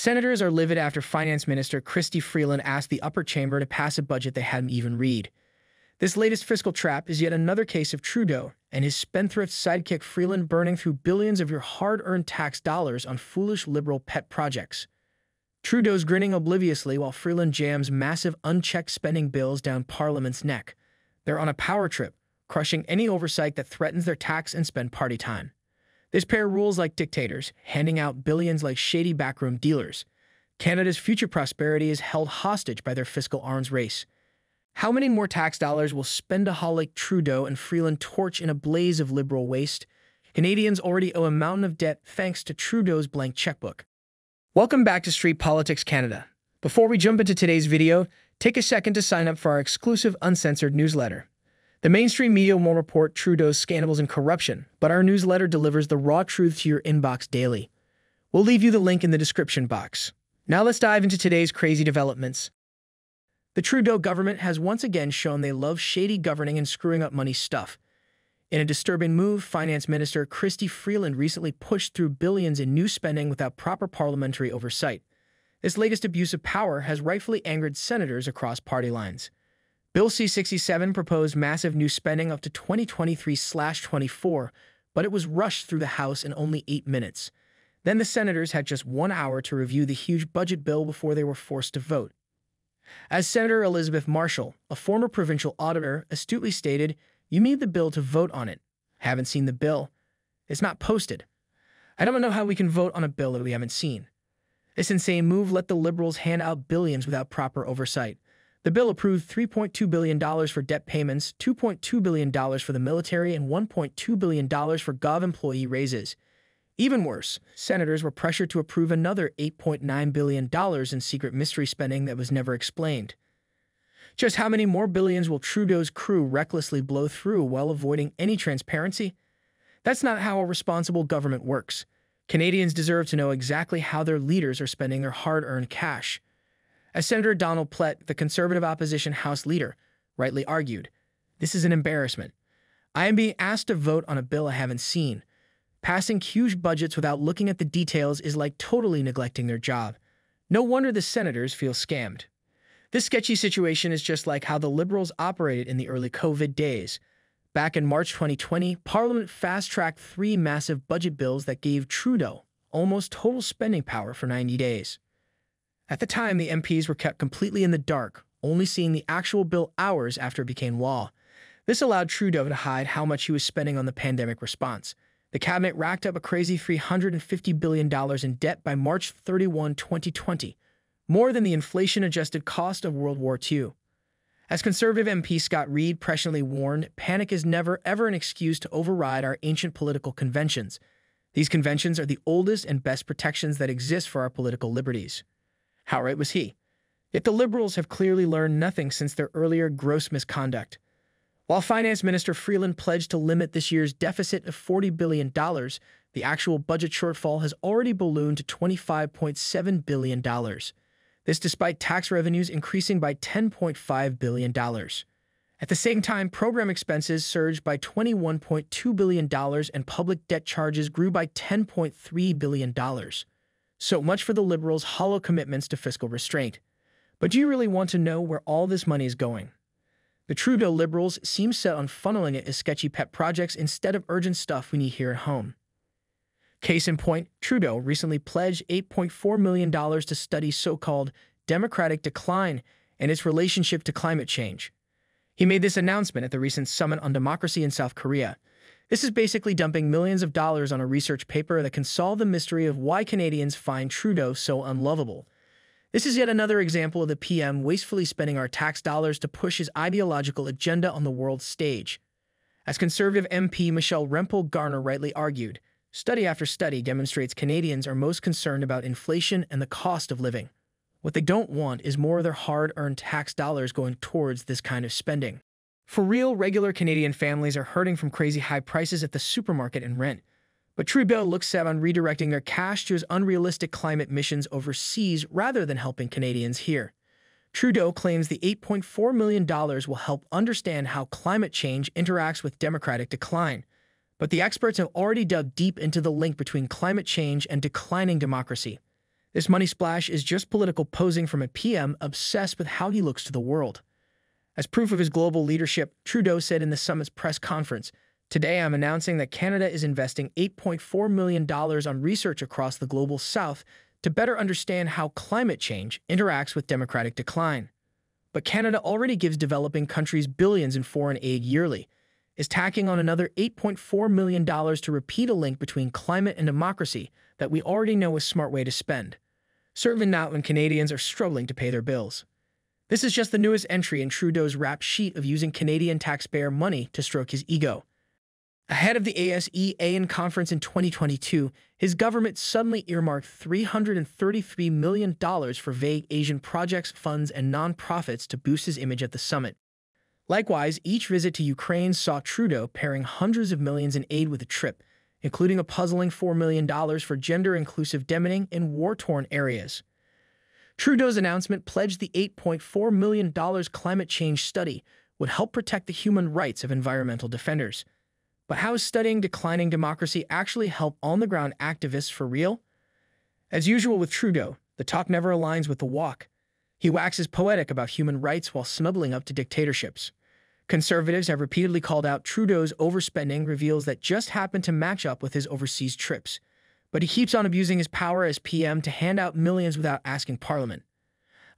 Senators are livid after Finance Minister Chrystia Freeland asked the upper chamber to pass a budget they hadn't even read. This latest fiscal trap is yet another case of Trudeau and his spendthrift sidekick Freeland burning through billions of your hard-earned tax dollars on foolish liberal pet projects. Trudeau's grinning obliviously while Freeland jams massive unchecked spending bills down Parliament's neck. They're on a power trip, crushing any oversight that threatens their tax and spend party time. This pair rules like dictators, handing out billions like shady backroom dealers. Canada's future prosperity is held hostage by their fiscal arms race. How many more tax dollars will spendaholic Trudeau and Freeland torch in a blaze of liberal waste? Canadians already owe a mountain of debt thanks to Trudeau's blank checkbook. Welcome back to Street Politics Canada. Before we jump into today's video, take a second to sign up for our exclusive uncensored newsletter. The mainstream media won't report Trudeau's scandals and corruption, but our newsletter delivers the raw truth to your inbox daily. We'll leave you the link in the description box. Now let's dive into today's crazy developments. The Trudeau government has once again shown they love shady governing and screwing up money stuff. In a disturbing move, Finance Minister Chrystia Freeland recently pushed through billions in new spending without proper parliamentary oversight. This latest abuse of power has rightfully angered senators across party lines. Bill C-67 proposed massive new spending up to 2023-24, but it was rushed through the House in only eight minutes. Then the senators had just one hour to review the huge budget bill before they were forced to vote. As Senator Elizabeth Marshall, a former provincial auditor, astutely stated, you need the bill to vote on it. Haven't seen the bill. It's not posted. I don't know how we can vote on a bill that we haven't seen. This insane move let the Liberals hand out billions without proper oversight. The bill approved $3.2 billion for debt payments, $2.2 billion for the military, and $1.2 billion for Gov employee raises. Even worse, senators were pressured to approve another $8.9 billion in secret mystery spending that was never explained. Just how many more billions will Trudeau's crew recklessly blow through while avoiding any transparency? That's not how a responsible government works. Canadians deserve to know exactly how their leaders are spending their hard earned cash. As Senator Donald Plett, the Conservative opposition House leader, rightly argued, this is an embarrassment. I am being asked to vote on a bill I haven't seen. Passing huge budgets without looking at the details is like totally neglecting their job. No wonder the senators feel scammed. This sketchy situation is just like how the Liberals operated in the early COVID days. Back in March 2020, Parliament fast tracked three massive budget bills that gave Trudeau almost total spending power for 90 days. At the time, the MPs were kept completely in the dark, only seeing the actual bill hours after it became law. This allowed Trudeau to hide how much he was spending on the pandemic response. The cabinet racked up a crazy $350 billion in debt by March 31, 2020, more than the inflation adjusted cost of World War II. As conservative MP Scott Reid presciently warned, panic is never ever an excuse to override our ancient political conventions. These conventions are the oldest and best protections that exist for our political liberties. How right was he? Yet the Liberals have clearly learned nothing since their earlier gross misconduct. While Finance Minister Freeland pledged to limit this year's deficit of $40 billion, the actual budget shortfall has already ballooned to $25.7 billion. This despite tax revenues increasing by $10.5 billion. At the same time, program expenses surged by $21.2 billion and public debt charges grew by $10.3 billion. So much for the Liberals' hollow commitments to fiscal restraint. But do you really want to know where all this money is going? The Trudeau Liberals seem set on funneling it as sketchy pet projects instead of urgent stuff we need here at home. Case in point, Trudeau recently pledged $8.4 million to study so called democratic decline and its relationship to climate change. He made this announcement at the recent Summit on Democracy in South Korea, this is basically dumping millions of dollars on a research paper that can solve the mystery of why Canadians find Trudeau so unlovable. This is yet another example of the PM wastefully spending our tax dollars to push his ideological agenda on the world stage. As Conservative MP Michelle Rempel Garner rightly argued, study after study demonstrates Canadians are most concerned about inflation and the cost of living. What they don't want is more of their hard earned tax dollars going towards this kind of spending. For real, regular Canadian families are hurting from crazy high prices at the supermarket and rent. But Trudeau looks set on redirecting their cash to his unrealistic climate missions overseas rather than helping Canadians here. Trudeau claims the $8.4 million will help understand how climate change interacts with democratic decline. But the experts have already dug deep into the link between climate change and declining democracy. This money splash is just political posing from a PM obsessed with how he looks to the world. As proof of his global leadership, Trudeau said in the summit's press conference, Today I'm announcing that Canada is investing $8.4 million on research across the global south to better understand how climate change interacts with democratic decline. But Canada already gives developing countries billions in foreign aid yearly, is tacking on another $8.4 million to repeat a link between climate and democracy that we already know is a smart way to spend, certainly not when Canadians are struggling to pay their bills. This is just the newest entry in Trudeau's rap sheet of using Canadian taxpayer money to stroke his ego. Ahead of the ASEAN conference in 2022, his government suddenly earmarked $333 million for vague Asian projects, funds, and nonprofits to boost his image at the summit. Likewise, each visit to Ukraine saw Trudeau pairing hundreds of millions in aid with a trip, including a puzzling $4 million for gender inclusive demining in war torn areas. Trudeau's announcement pledged the $8.4 million climate change study would help protect the human rights of environmental defenders. But how is studying declining democracy actually help on the ground activists for real? As usual with Trudeau, the talk never aligns with the walk. He waxes poetic about human rights while snuggling up to dictatorships. Conservatives have repeatedly called out Trudeau's overspending reveals that just happened to match up with his overseas trips. But he keeps on abusing his power as PM to hand out millions without asking Parliament.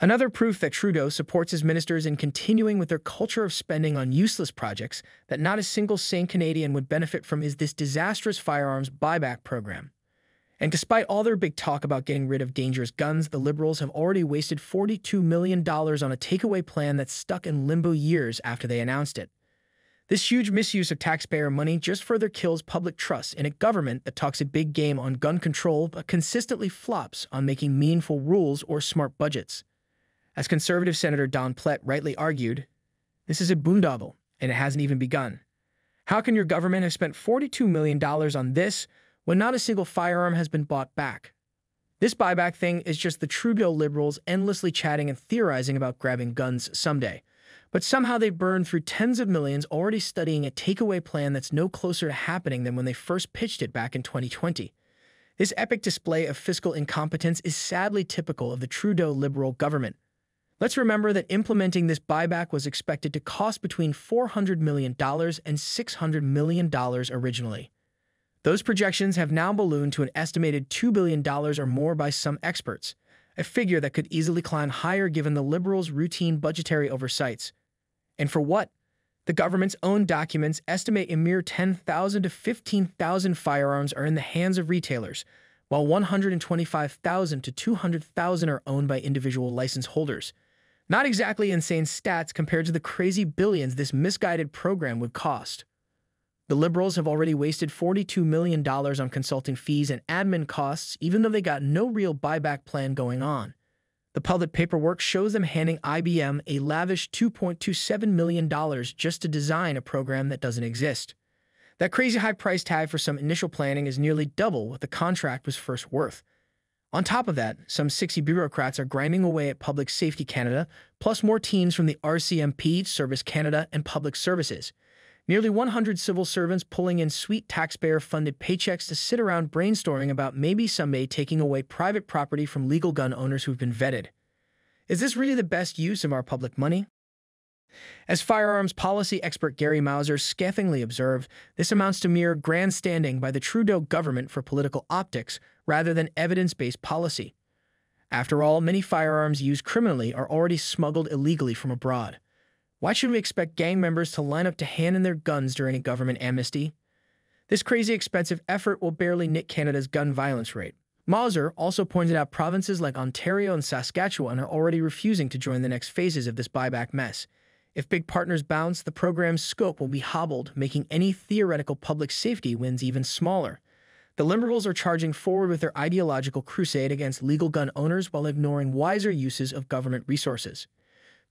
Another proof that Trudeau supports his ministers in continuing with their culture of spending on useless projects that not a single sane Canadian would benefit from is this disastrous firearms buyback program. And despite all their big talk about getting rid of dangerous guns, the Liberals have already wasted $42 million on a takeaway plan that's stuck in limbo years after they announced it. This huge misuse of taxpayer money just further kills public trust in a government that talks a big game on gun control but consistently flops on making meaningful rules or smart budgets. As conservative Senator Don Plett rightly argued, this is a boondoggle, and it hasn't even begun. How can your government have spent $42 million on this when not a single firearm has been bought back. This buyback thing is just the Trudeau liberals endlessly chatting and theorizing about grabbing guns someday. But somehow they burned through tens of millions already studying a takeaway plan that's no closer to happening than when they first pitched it back in 2020. This epic display of fiscal incompetence is sadly typical of the Trudeau Liberal government. Let's remember that implementing this buyback was expected to cost between $400 million and $600 million originally. Those projections have now ballooned to an estimated $2 billion or more by some experts, a figure that could easily climb higher given the Liberals' routine budgetary oversights. And for what? The government's own documents estimate a mere 10,000 to 15,000 firearms are in the hands of retailers, while 125,000 to 200,000 are owned by individual license holders. Not exactly insane stats compared to the crazy billions this misguided program would cost. The Liberals have already wasted $42 million on consulting fees and admin costs, even though they got no real buyback plan going on. The public paperwork shows them handing IBM a lavish $2.27 million just to design a program that doesn't exist. That crazy high price tag for some initial planning is nearly double what the contract was first worth. On top of that, some 60 bureaucrats are grinding away at Public Safety Canada, plus more teams from the RCMP, Service Canada, and Public Services. Nearly 100 civil servants pulling in sweet taxpayer funded paychecks to sit around brainstorming about maybe someday taking away private property from legal gun owners who've been vetted. Is this really the best use of our public money? As firearms policy expert Gary Mauser scathingly observed, this amounts to mere grandstanding by the Trudeau government for political optics rather than evidence based policy. After all, many firearms used criminally are already smuggled illegally from abroad. Why should we expect gang members to line up to hand in their guns during a government amnesty? This crazy expensive effort will barely nick Canada's gun violence rate. Mauser also pointed out provinces like Ontario and Saskatchewan are already refusing to join the next phases of this buyback mess. If big partners bounce, the program's scope will be hobbled, making any theoretical public safety wins even smaller. The Liberals are charging forward with their ideological crusade against legal gun owners while ignoring wiser uses of government resources.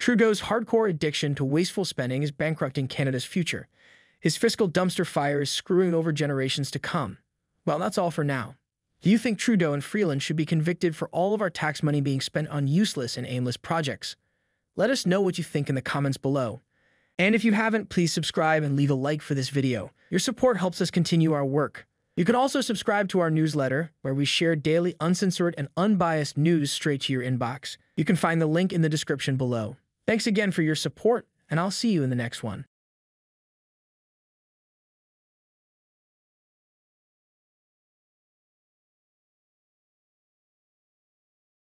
Trudeau's hardcore addiction to wasteful spending is bankrupting Canada's future. His fiscal dumpster fire is screwing over generations to come. Well, that's all for now. Do you think Trudeau and Freeland should be convicted for all of our tax money being spent on useless and aimless projects? Let us know what you think in the comments below. And if you haven't, please subscribe and leave a like for this video. Your support helps us continue our work. You can also subscribe to our newsletter, where we share daily uncensored and unbiased news straight to your inbox. You can find the link in the description below. Thanks again for your support, and I'll see you in the next one.